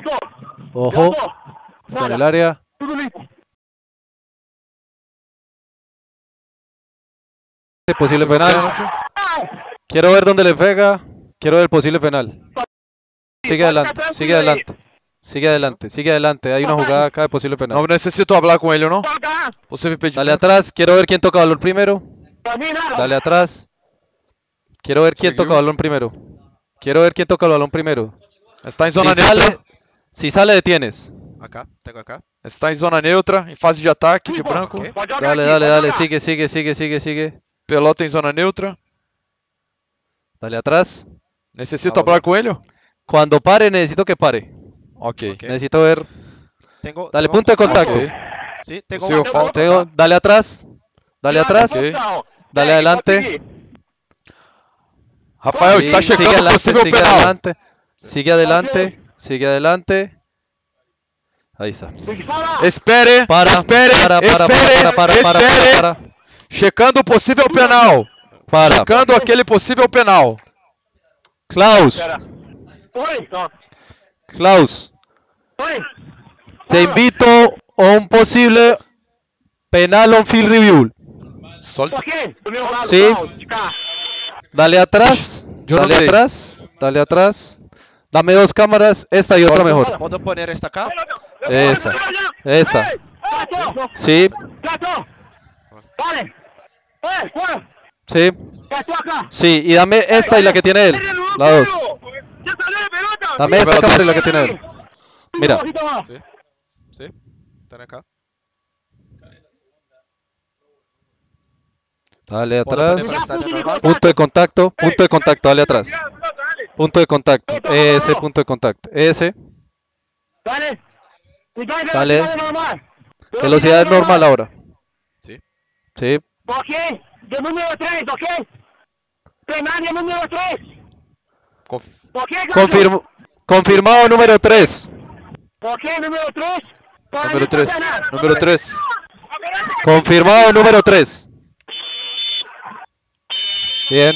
Gato. Ojo. Gato. Está en el área. Posible penal. Quiero ver dónde le pega. Quiero ver el posible penal. Sigue adelante, sigue adelante. Sigue adelante, sigue adelante. Hay una jugada acá de posible penal. Não necessito hablar. Você me pediu. Dale atrás. Quiero ver quién toca balón primero. Dale atrás. Quiero ver quién toca balón primero. Quiero ver quién toca el balón primero. Está Si zona sale, neutra. Si sale, detienes. Acá, tengo acá. Está em zona neutra, em fase de ataque, de branco. Dale, aqui, dale, dale. Sigue, sigue, sigue, sigue, sigue. Pelota em zona neutra. Dale atrás. Necessito Ah, hablar com ele? Cuando pare, necesito que pare. Ok. Ok. Necesito ver. Tengo, Dale tengo punto de contacto. Sí, tengo falta. Tengo- dale atrás. Dale atrás. Dale adelante. Rafael, Sí, está sigue chegando o adelante, sigue adelante. Sigue adelante. Sigue adelante. Ahí está. Espere, Para, espere, para, para, espere, para, para, para, espere. para, para, Checando o possível penal. para. Checando aquele possível penal. Klaus. Oi. Klaus, Oi. te invito a un posible penal on field review. De cá. Dale atrás, dale atrás, dale atrás. Dame dos cámaras, esta y otra mejor. ¿Puedo poner esta acá? Esa, esa. Sí. Vale. Sí, sí. Y dame esta y la que tiene él. La dos. Dame esta cámara y la que tiene él. Mira. Sí. Sí. Están acá. Dale ¿Puedo atrás. Punto de contacto, punto de contacto, dale atrás. Punto de contacto, ese punto de contacto, ese. Dale. Cuidado, Dale. velocidad normal. Velocidad normal ahora. Sí. Sí, Ok. De número 3, ok? Penal de número 3. Conf-? Confirmo- confirmado número 3. Ok, número 3. Número 3. Número 3. Confirmado número 3. Bien.